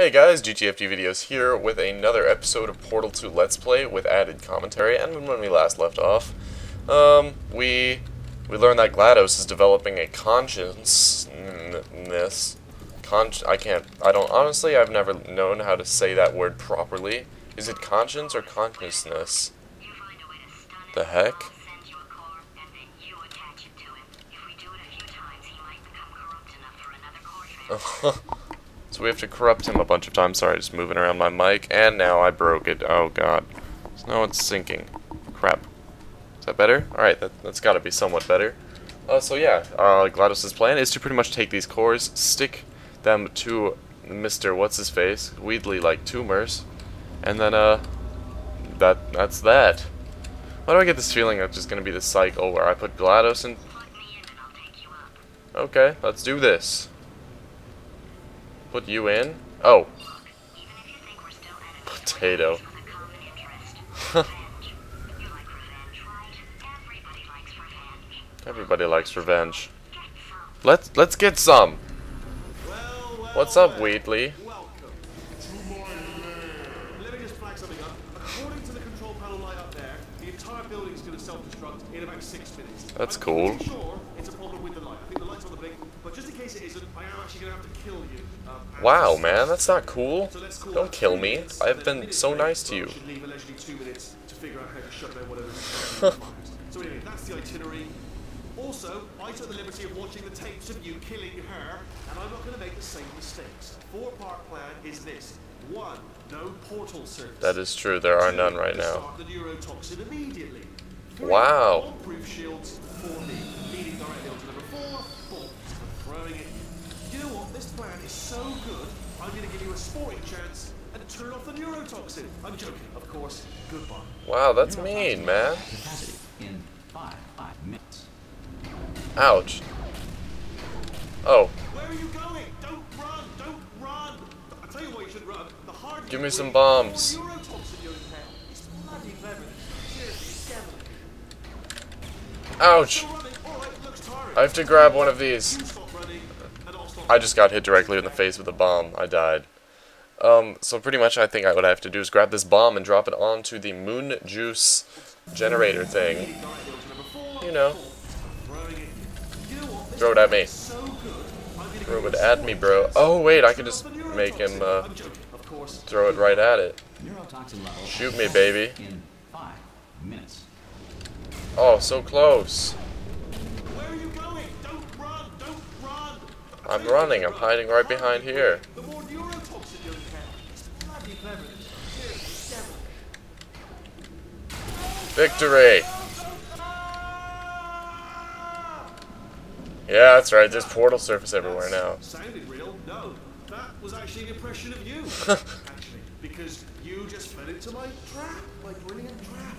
Hey guys, GTFD Videos here with another episode of Portal 2 Let's Play with added commentary. And when we last left off, um, we we learned that GLaDOS is developing a consciousness. Con I can't. I don't. Honestly, I've never known how to say that word properly. Is it conscience or consciousness? The heck? so we have to corrupt him a bunch of times. Sorry, just moving around my mic. And now I broke it. Oh god. So now it's sinking. Crap. Is that better? Alright, that, that's gotta be somewhat better. Uh, so yeah, uh, GLaDOS' plan is to pretty much take these cores, stick them to Mr. What's-His-Face, Wheatley like tumors, and then, uh, that that's that. Why do I get this feeling it's just gonna be the cycle where I put GLaDOS in... Okay, let's do this. Put you in? Oh. Potato. Everybody likes revenge. Let's let's get some. What's up, Wheatley? Let me just flag something. According to the control panel light up there, the entire building is going to self-destruct in about six minutes. That's cool. pretty sure it's a problem with the light. I think the light's on the blink, but just in case it isn't, I am actually going to have to kill you. Um, Wow, man, that's not cool. So Don't kill me. I've been so nice to you. should leave allegedly two minutes to figure out how to shut down whatever's So anyway, that's the itinerary. Also, I took the liberty of watching the tapes of you killing her, and I'm not going to make the same mistakes. Four-part plan is this. One, no portal service. That is true. There are Two, none right now. The neurotoxin immediately. Three, Wow. Bomb-proof shields for me, leading directly onto number four. Throwing it. You know what? This plan is so good. I'm going to give you a sporting chance and turn off the neurotoxin. I'm joking, of course. Goodbye. Wow, that's mean, man. In five, five minutes. Ouch. Oh, Where are you going? Don't run! Don't run! I tell you what you should run. The harder Give me some bombs. the more neurotoxin you inhale. It's bloody clever. Seriously, devilly. ouch. Still running. All right, looks tiring. I have to grab one of these. You stop running, and I'll stop. I just got hit directly in the face with a bomb. I died. Um, so pretty much I think I, what I have to do is grab this bomb and drop it onto the moon juice generator thing. Directly onto number four. You know, Throwing it. You know what? This throw it at me. is so good. I'm gonna Throw it at me, bro. Oh, wait, I can just make him, uh, I'm joking, of course. throw it right at it. Shoot me, baby. In five minutes. Oh, so close. Where are you going? Don't run! Don't run! I'm running. I'm hiding right behind here. The more neurotoxin you inhale. It's bloody clever. Seriously, devilly. Victory! Yeah, that's right. There's portal surface everywhere now. Sounded real? No. That was actually an impression of you. actually. Because you just fell into my trap. My brilliant trap.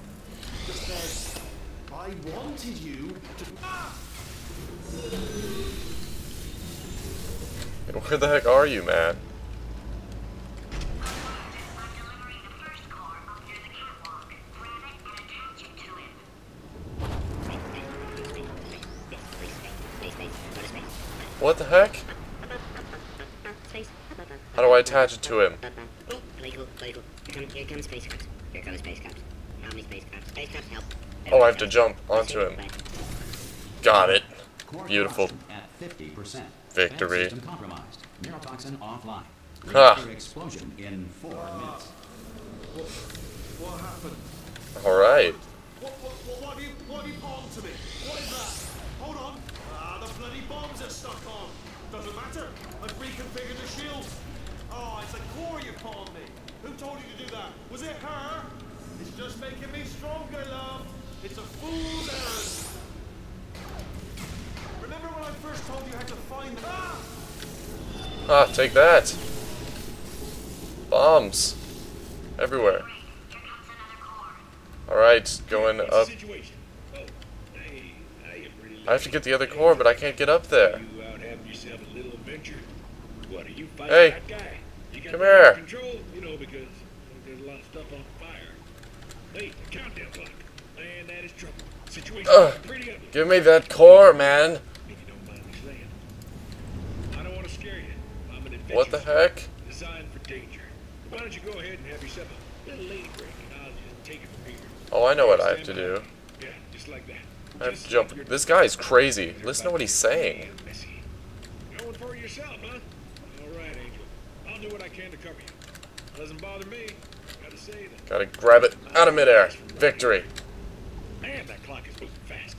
Just said, I wanted you to. Ah! Where the heck are you, man? What the heck? How do I attach it to him? Oh, I have to jump onto him. Got it. Beautiful. At 50%. Victory. System compromised. Neurotoxin offline. Explosion in four minutes. What, what happened? Alright. What, what, what, what have you, what have you palmed to me? What is that? Hold on. Ah, the bloody bombs are stuck on. Doesn't matter. I've reconfigured the shield. Oh, it's a core you palmed me. Who told you to do that? Was it her? It's just making me stronger, love. It's a fool's errand. Ah! Ah, take that. Bombs. Everywhere. Alright, going up. Oh, hey, how you pretty I have to get the other core, but I can't get up there. You out having yourself a little adventure? What are you fighting Hey, that guy? You got come here. Control, you know, because there's a lot of stuff on fire. Hey, countdown clock. Man, that is trouble. Situation Ugh. pretty ugly. Give me that core, man. If you don't mind me saying. I don't want to scare you. I'm an What the heck? Sign for danger. Why don't you go ahead and have yourself a little lady break, and I'll just take it from here. Oh, I know what I have to do. Yeah, just like that. I have to jump. This guy is crazy. Listen to what he's saying. Going for it yourself, huh? All right, Angel. I'll do what I can to cover you. Doesn't bother me. Gotta say that. Gotta grab it out of midair. Victory. Man, that clock is moving fast.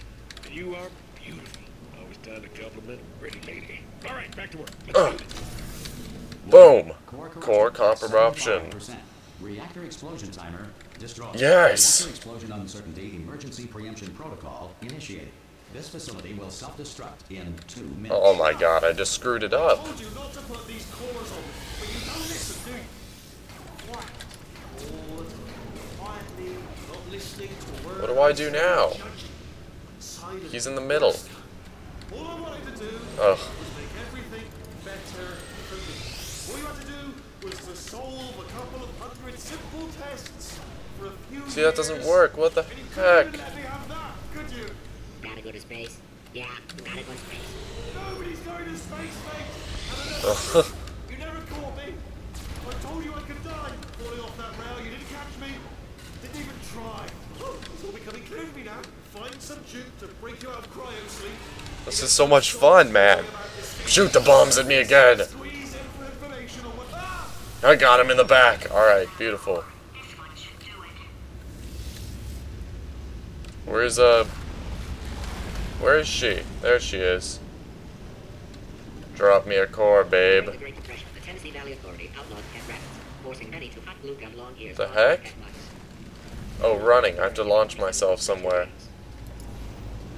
And you are beautiful. Always time to compliment a pretty lady. All right, back to work. Let's Ugh. do this. Boom. Core corruption. Core copper option. Reactor explosion timer destroyed. Yes. Reactor explosion uncertainty emergency preemption protocol initiated. This facility will self-destruct in two minutes. Oh my god, I just screwed it I up. told you not to put these cores on, but you don't listen, do you? Quiet. All the time. Quietly, not listening to words. What do I do now? He's in the middle. All I wanted to do Ugh. was make everything better for me. All you had to do was to solve a couple of hundred simple tests for a few See, that doesn't work. What the And you heck? couldn't let me have that, could you? Gotta go to space. Yeah, gotta go to space. Nobody's going to space, mate. And I you never caught me. I told you I could die. Falling off that rail, you didn't catch me. Didn't even try. It's all becoming clear to me now. Find some juke to break you out of cryo sleep. This is so much fun, man. Shoot the bombs at me again. Squeeze in for information on what. Ah! I got him in the back. Alright, beautiful. Where's, uh... Where is she? There she is. Drop me a core, babe. The Great Depression, the Tennessee Valley Authority outlawed pet rabbits, forcing many to hot glue gun long ears. The on their heck? Oh, running. I have to launch myself somewhere.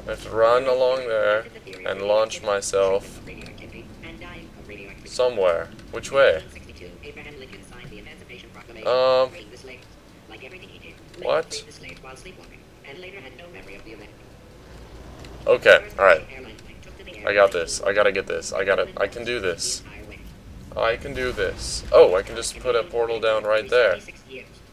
I have to run along there and launch myself Radioactivity and dying of radioactivity. somewhere. Which way? 1962, Abraham Lincoln signed the Emancipation Proclamation, Um, freeing the slaves. Like everything he did, Lincoln what? the slaves while sleepwalking, and later had no memory of the event. Okay, alright. airline flight took to the air I got this. I gotta get this. I gotta. I can do this. I can do this. Oh, I can just put a portal down right there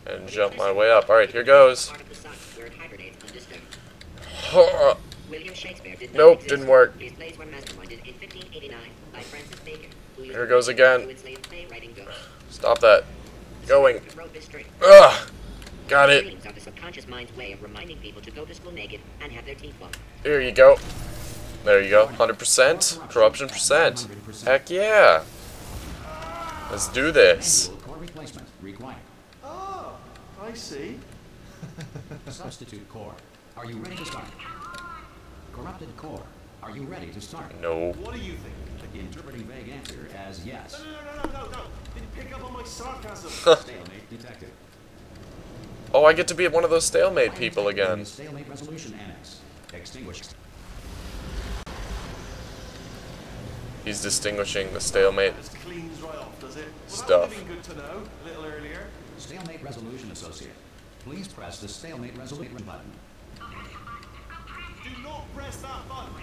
and jump my way up. Alright, here goes. Part of the sun where it hibernates undisturbed. Huh. William Shakespeare did not Nope, didn't work. His plays were masterminded in 1589 by Francis Bacon, who used Here goes again. Stop that. Going. Wrote this string. Ugh. Got it. Dreams are the subconscious mind's way of reminding people to go to school naked and have their teeth blown. Here you go. There you go. 100%. Corruption percent. Heck yeah. Let's do this. Manual core replacement required. Ah, I see. Substitute core. Are you ready to start? Corrupted core. Are you ready to start? No. What do you think? Interpreting vague answer as yes. No, no, no, no, no, no. Didn't pick up on my sarcasm. Stalemate detected. Oh, I get to be one of those stalemate people again. Stalemate resolution annex. Extinguished. He's distinguishing the stalemate. Just cleans right off, does it? Well, Stuff. been good to know a little earlier. Stalemate resolution associate. Please press the stalemate resolution button. Do not press that button.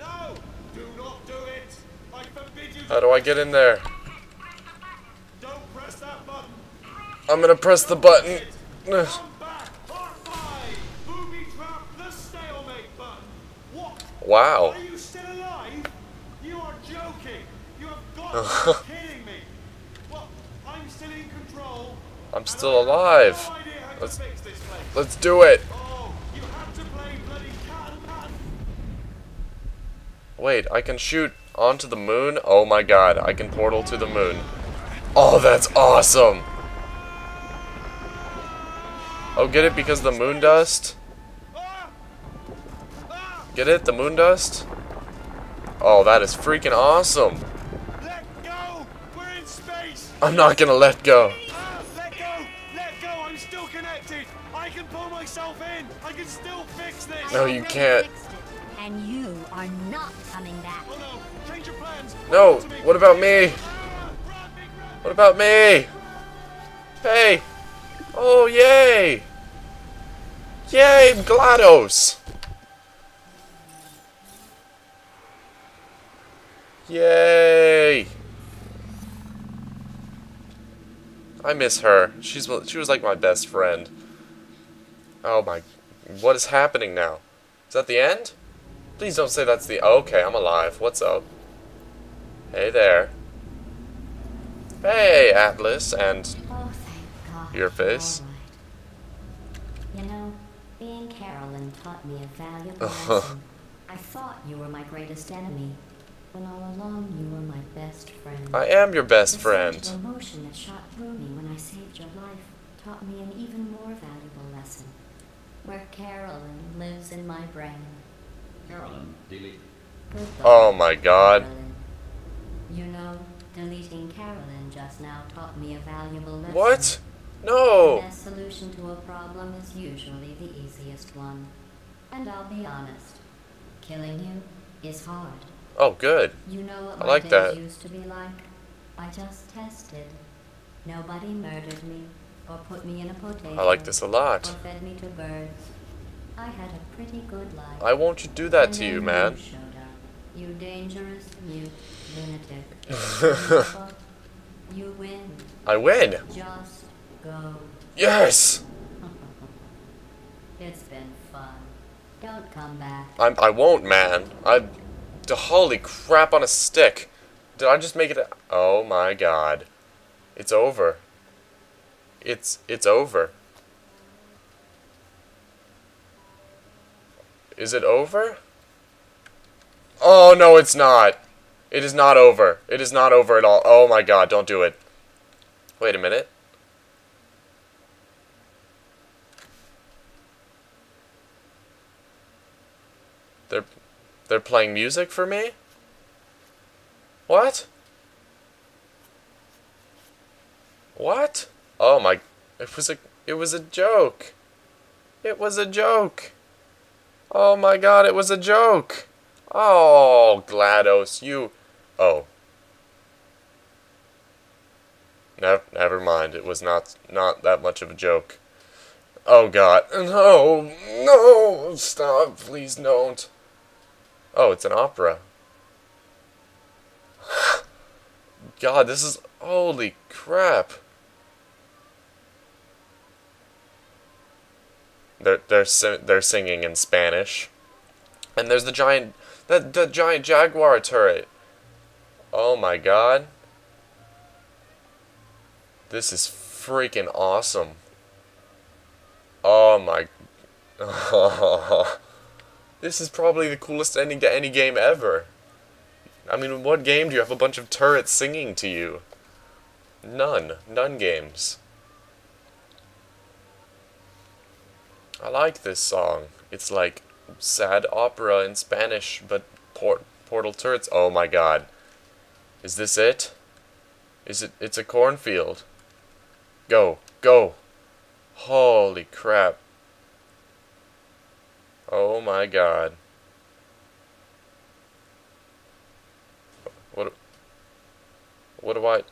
No! Do not do it! I forbid you How do I get in there? Don't press that button! I'm gonna press the button. Ugh. Come back! Part five! Booby trap the stalemate button! What? Wow. Are you still alive? You are joking! You have got to be kidding me! Well, I'm still in control. I'm still alive. No Let's- fix this place. Let's do it. Oh, you had to play bloody cat and mouse. Wait, I can shoot onto the moon? Oh my god, I can portal to the moon. Oh, that's awesome. Oh, get it because the moon dust? Get it? The moon dust? Oh, that is freaking awesome. Let go! We're in space! I'm not gonna let go. Ah, let go! Let go! I'm still connected! I can pull myself in! I can still fix this! No, you can't. And you are not No, what about me. What about me? Hey! Oh, yay! Yay, GLaDOS! Yay! I miss her. She's she was like my best friend. Oh my, what is happening now? Is that the end? Please don't say that's the. Okay, I'm alive. What's up? Hey there. Hey, Atlas, and Oh, thank God. Your you're face? all right. You know, being Caroline taught me a valuable lesson. I thought you were my greatest enemy, when all along you were my best friend. I am your best the friend. The emotion that shot through me when I saved your life taught me an even more valuable lesson. Where Caroline lives in my brain. Caroline, delete. Goodbye, Oh my god. Caroline. Deleting Caroline just now taught me a valuable lesson. What? The No! best solution to a problem is usually the easiest one. And I'll be honest, killing you is hard. Oh, good. You know what I like days that. used to be like? I just tested. Nobody murdered me, or put me in a potato. I like this a Or lot. fed me to birds. I had a pretty good life. I won't you do that And to you, man. showed up. You dangerous, mute lunatic. you win. I win! Just go. Yes! It's been fun. Don't come back. I'm, I won't, man. I. Holy crap on a stick. Did I just make it? A, oh my god. It's over. It's it's over. Is it over? Oh no, it's not. It is not over. It is not over at all. Oh my god, don't do it. Wait a minute. They're they're playing music for me? What? What? Oh my it was a it was a joke. It was a joke. Oh my god, it was a joke. Oh, GLaDOS, you Oh. Never, never mind. It was not not that much of a joke. Oh god. No. No. Stop. Please don't. Oh, it's an opera. God, this is holy crap. They're they're they're singing in Spanish, and there's the giant that the giant jaguar turret. Oh my God. This is freaking awesome. Oh my. This is probably the coolest ending to any game ever. I mean, what game do you have a bunch of turrets singing to you? None. None games. I like this song. It's like sad opera in Spanish, but port portal turrets. Oh my god. Is this it? Is it? It's a cornfield. Go. Go. Holy crap. Oh my god. What What do I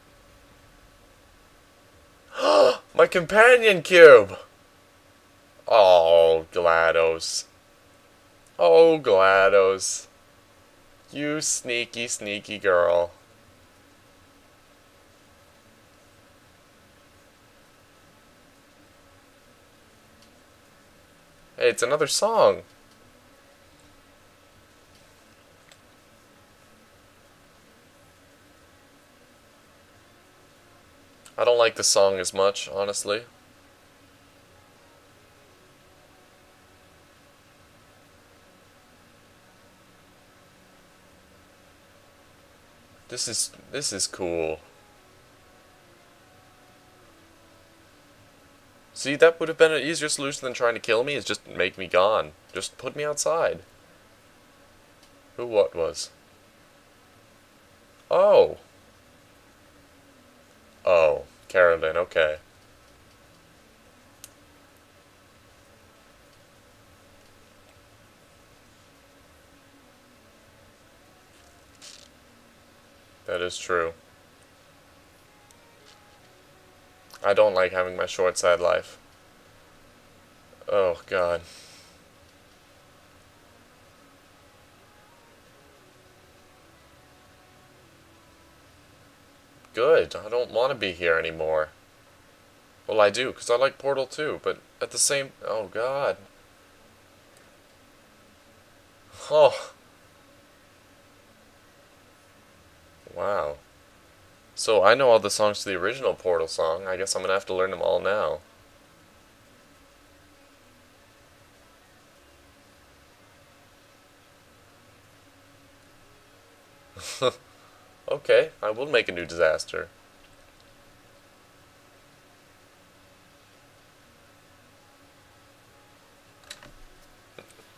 My companion cube. Oh, GLaDOS. Oh, GLaDOS. You sneaky, sneaky girl. Hey, it's another song. I don't like the song as much, honestly. This is this is cool. See, that would have been an easier solution than trying to kill me, is just make me gone. Just put me outside. Who what was? Oh. Oh, Caroline, okay. Is true. I don't like having my short, side life. Oh, God. Good. I don't want to be here anymore. Well, I do, because I like Portal 2, but at the same... Oh, God. Oh. Wow. So I know all the songs to the original Portal song. I guess I'm gonna have to learn them all now. okay, I will make a new disaster.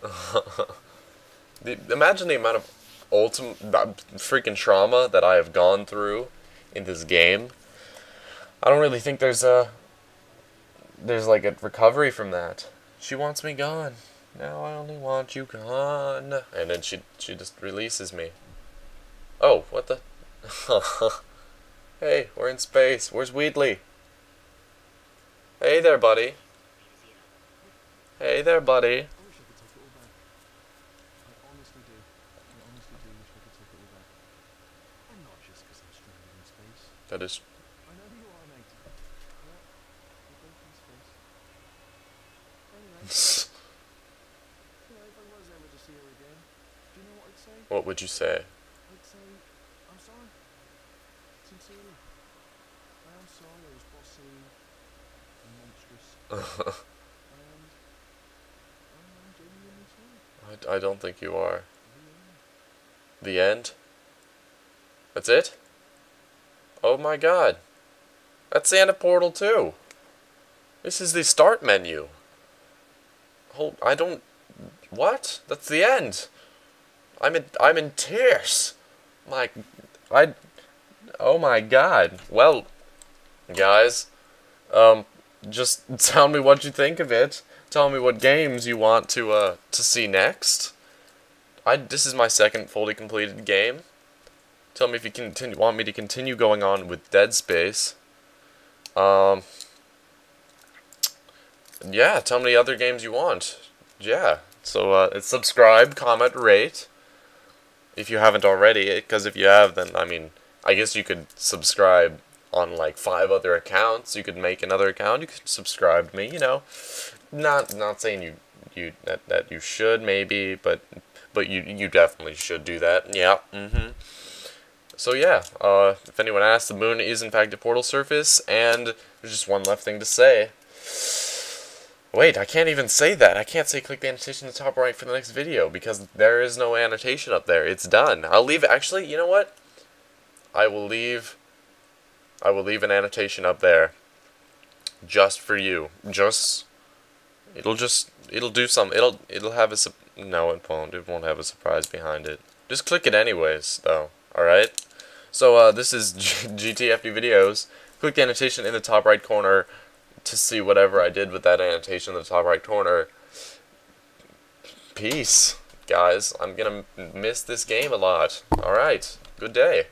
imagine the amount of ultimate freaking trauma that I have gone through in this game. I don't really think there's a there's like a recovery from that. She wants me gone. Now I only want you gone. And then she she just releases me. Oh, what the? hey, we're in space. Where's Wheatley? Hey there, buddy. Hey there, buddy. I wish I could take it all back. I honestly do. I honestly do wish I could take it all back. And not just because I'm stranded in space. That is I know who you are, mate. Yeah, we're both in space. Anyway, you know, if I was ever to see her again, do you know what would you say? I'd say, I'm sorry. Sincerely. I am sorry I was bossy and monstrous. and I'm genuinely sorry. I, I don't think you are. The end? That's it? Oh my god. That's the end of Portal 2. This is the start menu. Hold, I don't... What? That's the end. I'm in, I'm in tears. My, I, oh my god. Well, guys, um, just tell me what you think of it. Tell me what games you want to, uh, to see next. I, this is my second fully completed game. Tell me if you continue, want me to continue going on with Dead Space. Um, yeah, tell me other games you want. Yeah, so uh, subscribe, comment, rate. If you haven't already, because if you have, then I mean, I guess you could subscribe on like five other accounts. You could make another account. You could subscribe to me. You know, not not saying you you that that you should maybe, but but you you definitely should do that. Yeah. Mhm. So yeah, uh, if anyone asks, the moon is in fact a portal surface, and there's just one left thing to say. Wait, I can't even say that. I can't say click the annotation in the top right for the next video because there is no annotation up there. It's done. I'll leave actually, you know what? I will leave I will leave an annotation up there just for you. Just it'll just it'll do some it'll it'll have a no it won't. It won't have a surprise behind it. Just click it anyways though. All right? So uh this is G- GTFD videos. Click the annotation in the top right corner to see whatever I did with that annotation in the top right corner. Peace, guys. I'm gonna miss this game a lot. Alright, good day.